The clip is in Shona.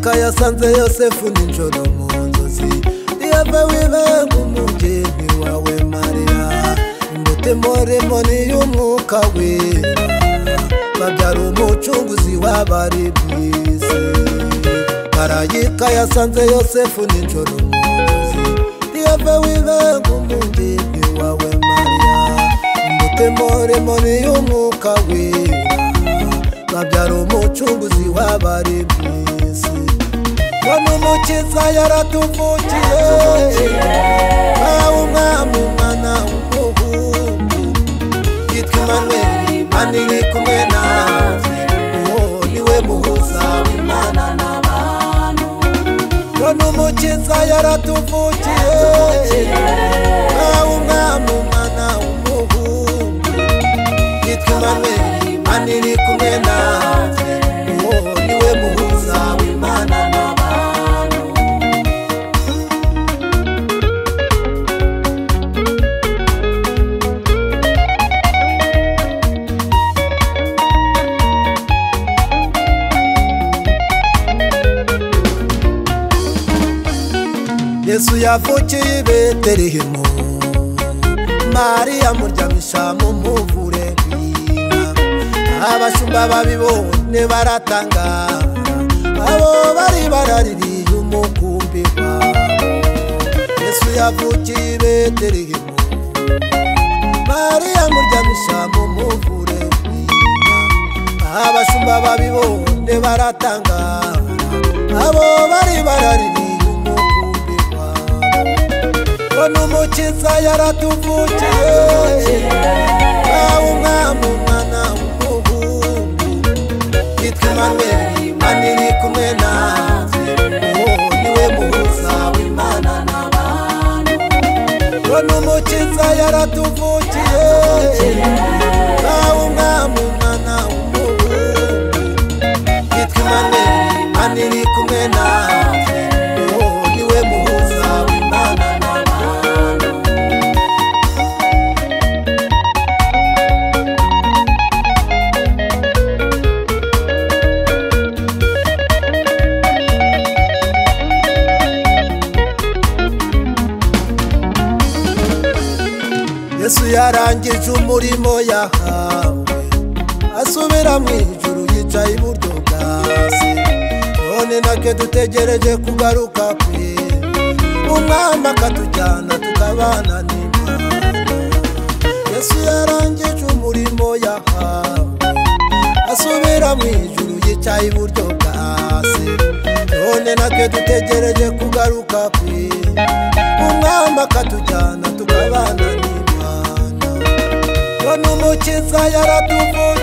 Afrika yasanze Yosefu ninjoro munzozi Yave wive kumujeni wawe Maria Mbote mbore mboni yumuka wira Babyaru mchunguzi wabari bwisi Karayika yasanze Yosefu ninjoro munzozi Yave wive kumujeni wawe Maria Mbote mbore mboni yumuka wira Babyaru mchunguzi wabari bwisi vamunukiza yaratuvukiye nawumwami mana ukuvuku yitumanweli aniri kumwe nawe niwe muhuza imana n'abantu vamunukiza yaratuvukiye nawumwami mana ukuvuku yitumanweli aniri kumwe nawe yesu yavukiye i beterehemu mariya muryamisha mu mpuvure abashumba babibone baratanga abo bari barariye umukumbi yesu yavukiye i beterehemu mariya muryamisha mu mpuvure abashumba babibone baratanga abo bari barariye Kono mochiza yara tuvuche Kau nga mumana umuhu Itumane imanili kumena Oh, niwe muhuza wimana na manu Kono mochiza yara tuvuche yarangije umurimo yahawe asubira mu ijuru yicaye iburyo bwa none nake dutegereje kugaruka kwe umwami akatujyana tukabana n'imana yesu yarangije umurimo yahawe asubira mu ijuru yicaye iburyo bwa none nake dutegereje kugaruka kwe umwami akatujyana chesa yaratuvuri